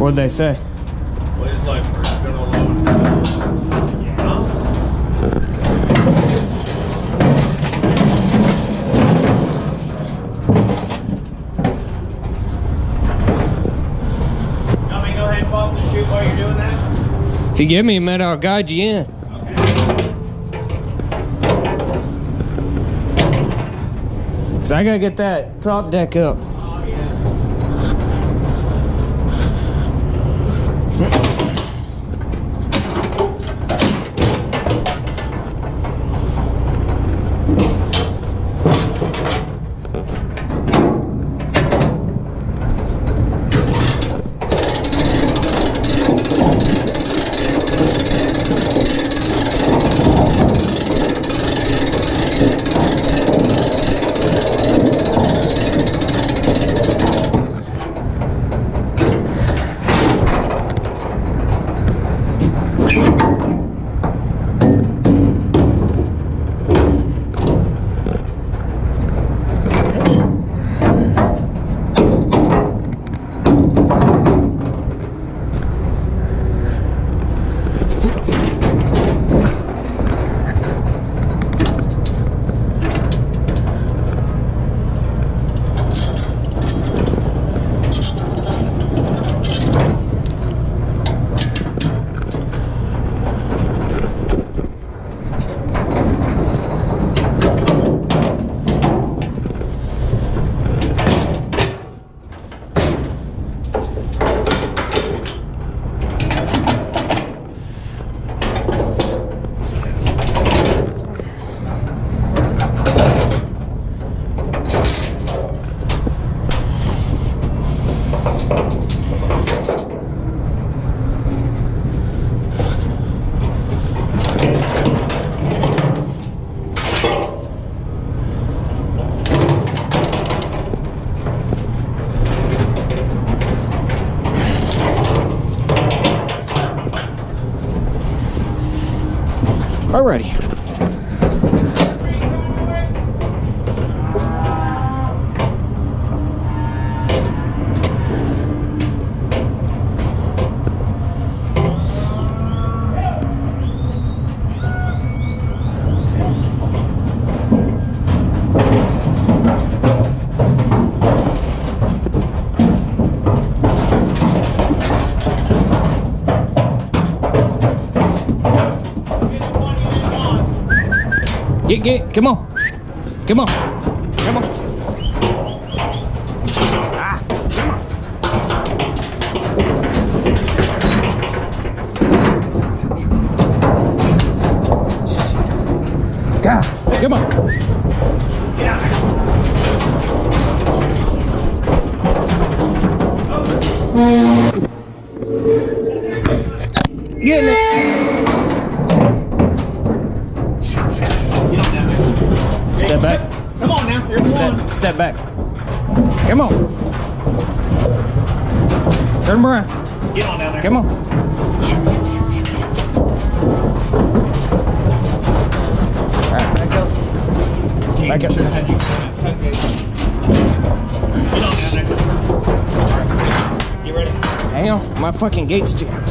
What'd they say? Well, it's like we're gonna load. Yeah. Want me to go ahead and pop the chute while you're doing that? If you give me a minute, I'll guide you in. Cause I gotta get that top deck up. Alrighty. Get, get, come on. Come on. Come on. Ah, come on. God, come Step, step back. Come on. Turn around. Get on down there. Come on. All right, back up. Back up. Should have had you. Get on down there. You ready? Hang on, my fucking gate's jammed.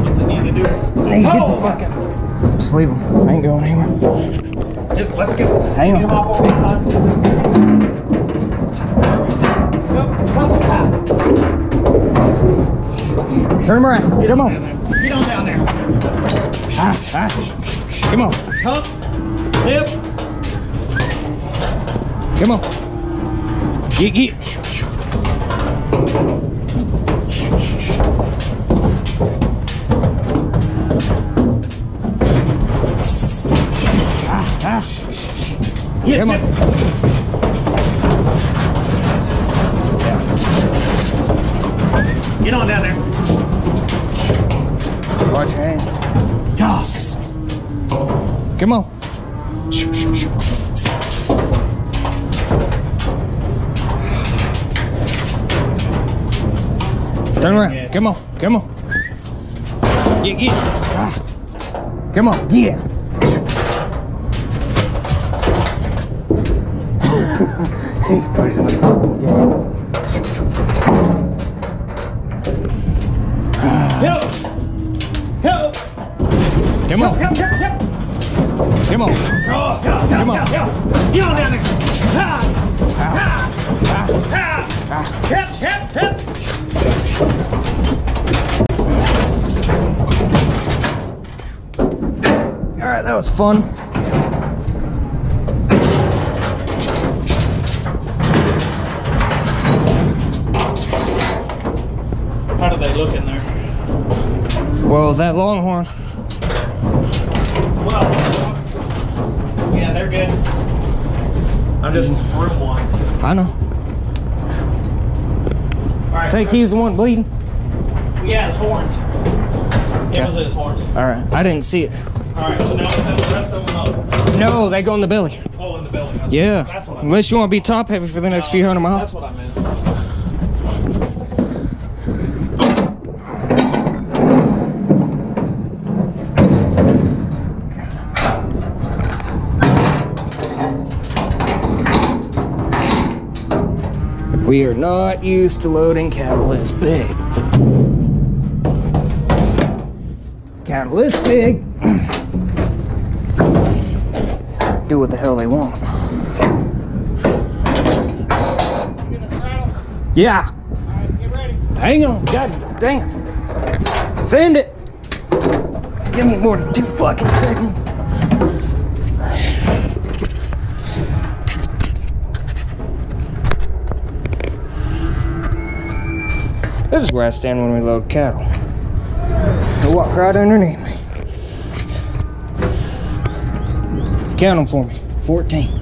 What's it need to do? Hey, get the Oh! fucking. Just leave him. I ain't going anywhere. Just let's get this. Hang Get him on. off over time. Turn him around. Come Down on. Get on down there. Ah, ah. Come on. Hump. Hip. Come on. Get, get. Ah, ah. Hip. Come on. Get on down there. Watch your hands. Yes. Come on. Turn around. Come on. Come on. Get, get. Ah. Come on. Get. He's pushing the fucking gate. Help! Help! Come on, Help! Help! Help! come on. Oh, help! Help! Come on. Help! Help! Get on down! Ha! Ha! Ha! Help! Help! Help! All right, that was fun. Well, is that Longhorn. Well, yeah, they're good. I'm just room ones. I know. All right. Think he's the one bleeding. Yeah, his horns. It was his horns. All right, I didn't see it. All right, so now let's have the rest of them up. No, they go in the belly. Oh, in the belly. That's Yeah, That's what I meant. unless you want to be top heavy for the next few hundred miles. That's what I meant. We are not used to loading cattle this big. Cattle this big. Do what the hell they want. Yeah. Hang on. God damn. Send it. Give me more than two fucking seconds. This is where I stand when we load cattle. They walk right underneath me. Count them for me. 14.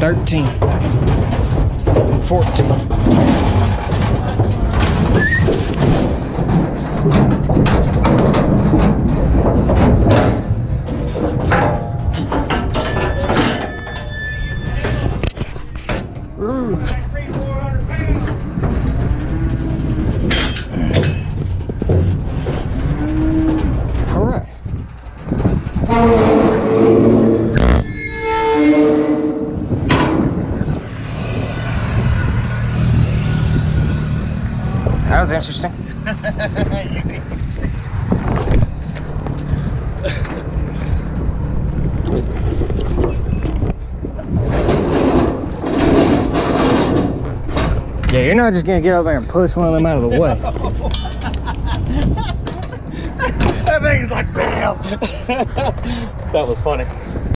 13 14 That interesting. yeah, you're not just gonna get over there and push one of them out of the way. That thing's like bam. that was funny.